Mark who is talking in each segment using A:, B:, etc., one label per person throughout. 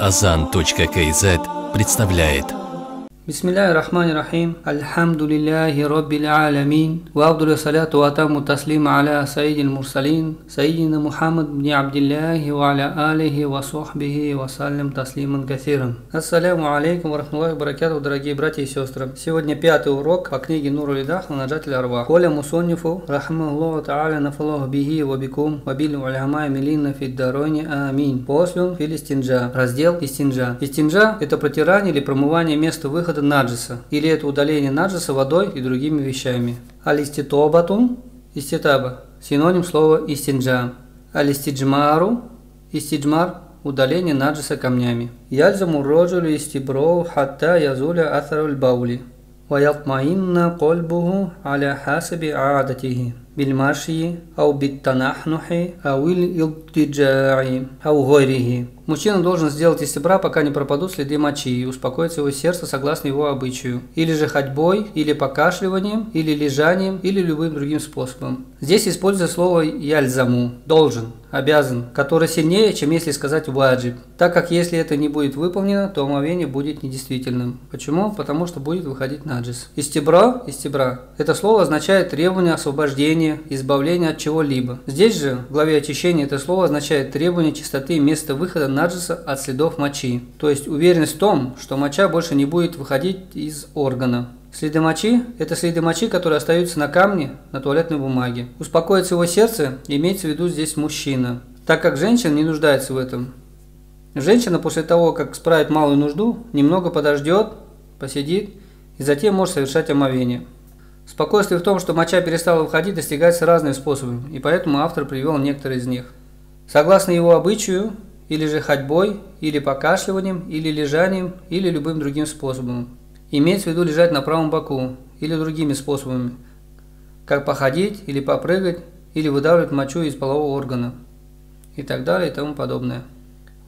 A: Азан.кз представляет
B: بسم الله الرحمن الرحيم الحمد لله رب العالمين وأفضل الصلاة وأتم التسليم على سيد المرسلين سيدنا محمد بن عبد الله وعلى آله وصحبه وسلم تسليما كثيرا Ассаляму алейкум варахмаллахи баракату, дорогие братья и сестры. Сегодня пятый урок по книге Нуру Лидах на Наджат Арвах. Коля Мусоннифу, рахмаллаху та'аля нафаллаху бихи ва бикум, ва бил уляма милинна фиддарони амин. Послюн филистинджа. Раздел истинджа. Истинджа – это протирание или промывание места выхода выхода наджиса, или это удаление наджиса водой и другими вещами. Алиститобатун – иститаба, синоним слова истинджа. Алистиджмару – истиджмар – удаление наджиса камнями. Яльзаму роджулю истиброу хатта язуля атаруль баули. Ваятмаинна кольбуху аля хасаби аадатихи. بالمشي أو بالتنحنح أو الإضطجاع أو غيره Мужчина должен сделать истебра, пока не пропадут следы мочи, и успокоится его сердце согласно его обычаю. Или же ходьбой, или покашливанием, или лежанием, или любым другим способом. Здесь используется слово «яльзаму» – «должен», «обязан», который сильнее, чем если сказать «ваджиб», так как если это не будет выполнено, то омовение будет недействительным. Почему? Потому что будет выходить наджис. Истебра, истебра – это слово означает требование освобождения, избавления от чего-либо. Здесь же, в главе очищения, это слово означает требование чистоты места выхода наджиса от следов мочи, то есть уверенность в том, что моча больше не будет выходить из органа. Следы мочи – это следы мочи, которые остаются на камне, на туалетной бумаге. Успокоится его сердце, имеется в виду здесь мужчина, так как женщина не нуждается в этом. Женщина после того, как справит малую нужду, немного подождет, посидит и затем может совершать омовение. Спокойствие в том, что моча перестала выходить, достигается разными способами, и поэтому автор привел некоторые из них. Согласно его обычаю, или же ходьбой, или покашливанием, или лежанием, или любым другим способом. Имеется в виду лежать на правом боку, или другими способами, как походить, или попрыгать, или выдавливать мочу из полового органа, и так далее и тому подобное.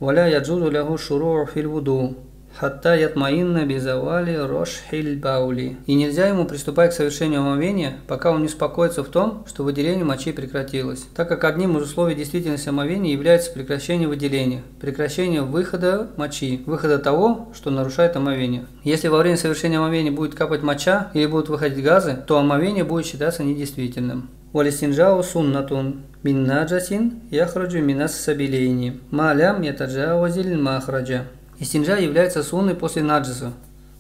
B: Валя яджузу лягу шуру филь вуду, хатта ятмаинна безавали рошхиль баули. И нельзя ему приступать к совершению омовения, пока он не успокоится в том, что выделение мочи прекратилось, так как одним из условий действительности омовения является прекращение выделения, прекращение выхода мочи, выхода того, что нарушает омовение. Если во время совершения омовения будет капать моча или будут выходить газы, то омовение будет считаться недействительным. Валистинжау суннатун мин наджасин яхраджу минас сабилейни малям махраджа. Истинджа является сунной после наджиса,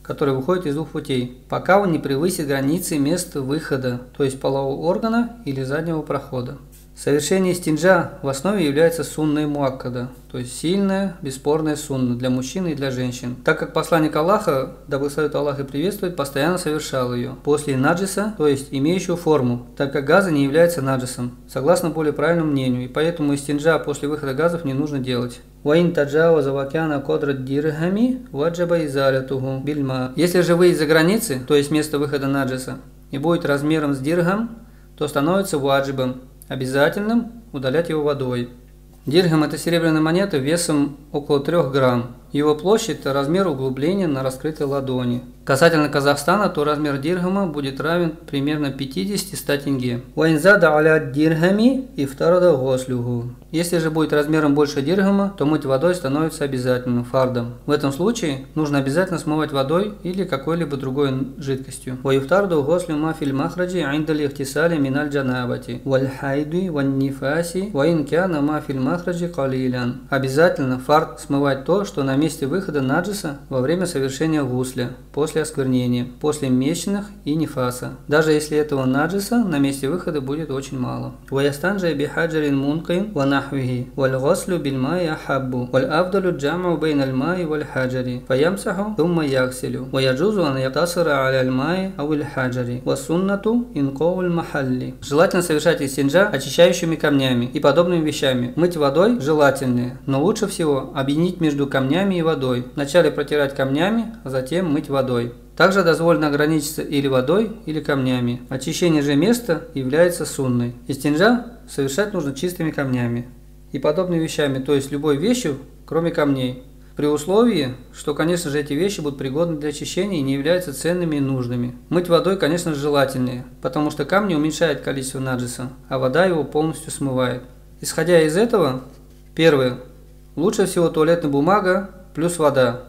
B: который выходит из двух путей, пока он не превысит границы места выхода, то есть полового органа или заднего прохода. Совершение стинджа в основе является сунной муаккада, то есть сильная, бесспорная сунна для мужчин и для женщин. Так как посланник Аллаха, да благословит Аллах и приветствует, постоянно совершал ее после наджиса, то есть имеющую форму, так как газа не является наджисом, согласно более правильному мнению, и поэтому истинджа после выхода газов не нужно делать. Ваин таджава завакяна кодра дирхами ваджаба изалятуху бильма. Если же вы из-за границы, то есть место выхода наджиса, и будет размером с дирхам, то становится ваджибом, обязательным удалять его водой. Дирхам – это серебряная монета весом около 3 грамм. Его площадь – размер углубления на раскрытой ладони. Касательно Казахстана, то размер дирхама будет равен примерно 50-100 тенге. على الدرهم افترض غسله. Если же будет размером больше дирхама, то мыть водой становится обязательным фардом. В этом случае нужно обязательно смывать водой или какой-либо другой жидкостью. ويفترض غسل ما في المخرج عند الاغتسال من الجنابة. والحيض والنفاس وإن كان ما في المخرج قليلا. Обязательно фард смывать то, что на месте выхода наджиса во время совершения гусля, после осквернения, после месячных и нефаса. Даже если этого наджиса на месте выхода будет очень мало. Валь гаслю бильмай ахаббу, валь авдалю джаму бейн альмай валь хаджари, фаямсаху тумма якселю, ваяджузу ан ятасара аля альмай авиль хаджари, ва суннату инковуль махалли. Желательно совершать истинджа очищающими камнями и подобными вещами. Мыть водой желательнее, но лучше всего объединить между камнями и водой. Вначале протирать камнями, а затем мыть водой. Также дозволено ограничиться или водой, или камнями. Очищение же места является сунной. Истинжа совершать нужно чистыми камнями и подобными вещами, то есть любой вещью, кроме камней. При условии, что, конечно же, эти вещи будут пригодны для очищения и не являются ценными и нужными. Мыть водой, конечно же, желательнее, потому что камни уменьшают количество наджиса, а вода его полностью смывает. Исходя из этого, первое. Лучше всего туалетная бумага, плюс вода.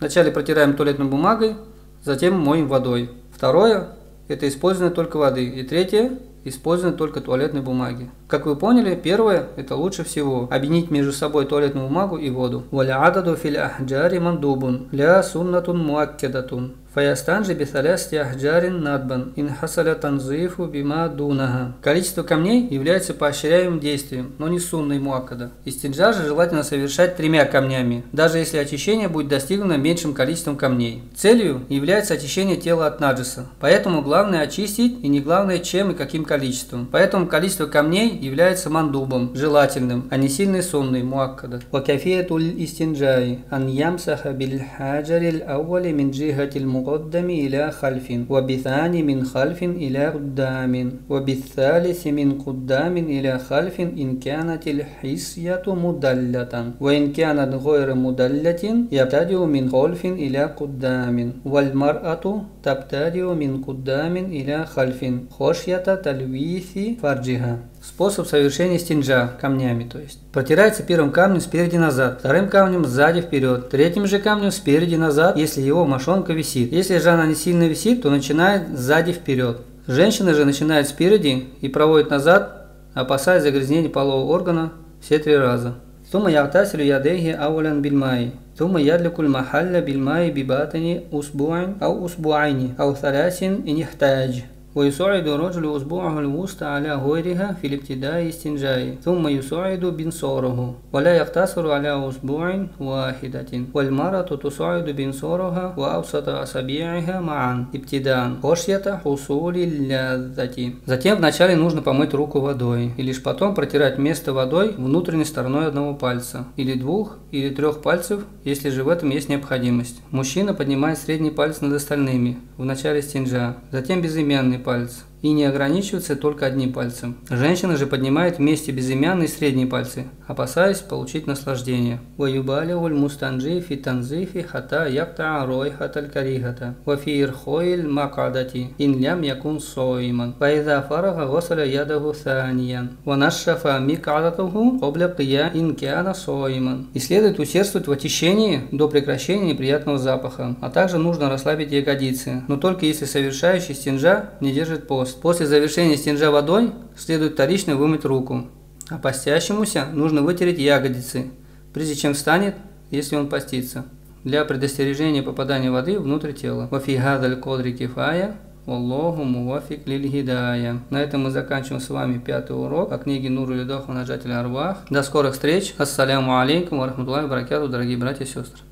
B: Вначале протираем туалетной бумагой, затем моем водой. Второе – это использование только воды. И третье использование только туалетной бумаги. Как вы поняли, первое – это лучше всего объединить между собой туалетную бумагу и воду. «Валя ададу фил ахджари мандубун, ля суннатун муаккедатун». Фаястанджи бисалясти ахджарин надбан, инхасаля танзифу бима дунага. Количество камней является поощряемым действием, но не сунной муаккада. Истинджа же желательно совершать тремя камнями, даже если очищение будет достигнуто меньшим количеством камней. Целью является очищение тела от наджиса, поэтому главное очистить и не главное чем и каким количеством. Поэтому количество камней является мандубом, желательным, а не сильной сунной муакада. وكيفية الاستنجاء أن يمسح بالحجر الأول من جهة المقدم إلى خلف وبثاني من خلف إلى قدام وبالثالث من قدام إلى خلف إن كانت الحسية مدلة وإن كانت غير مدلة يبتدئ من خلف إلى قدام والمرأة تبتدئ من قدام إلى خلف خشية تلويث فرجها Способ совершения стинджа камнями, то есть. Протирается первым камнем спереди назад, вторым камнем сзади вперед, третьим же камнем спереди назад, если его мошонка висит. Если же она не сильно висит, то начинает сзади вперед. Женщина же начинает спереди и проводит назад, опасаясь загрязнения полового органа все три раза. ثم يغتسل يديه أولا بالماء ثم يدلك المحل بالماء بباطن أسبوع أو أسبوعين أو ثلاث إن يحتاج ويساعد الرجل أصبعه الوسطى على غيرها في الابتداء استنجاء ثم يساعد بنصاره ولا يقتصر على أصبع واحدة والمرأة تساعد بنصارها وأوسط أصابعها معا ابتداء خشية حصول اللذة Затем вначале нужно помыть руку водой и лишь потом протирать место водой внутренней стороной одного пальца или двух или трех пальцев, если же в этом есть необходимость. Мужчина поднимает средний палец над остальными в начале стенджа, затем безымянный палец и не ограничиваются только одним пальцем. Женщина же поднимает вместе безымянные средние пальцы, опасаясь получить наслаждение. «Ваюбали уль мустанджи танзифи хата якта рой хаталь карихата, вафи ирхоиль макадати, инлям якун соиман, вайза фарага госаля ядагу саниян, ванашшафа микадатуху облякия инкиана соиман». И следует усердствовать в очищении до прекращения неприятного запаха, а также нужно расслабить ягодицы, но только если совершающий стенжа не держит пост. После завершения стенжа водой следует вторично вымыть руку, а постящемуся нужно вытереть ягодицы, прежде чем встанет, если он постится, для предостережения попадания воды внутрь тела. Вафигадаль кодри кифая, Аллаху муафик лиль хидая. На этом мы заканчиваем с вами пятый урок о книге Нуру Лидоха Нажатель Арвах. До скорых встреч. Ассаляму алейкум ва рахматуллахи дорогие братья и сестры.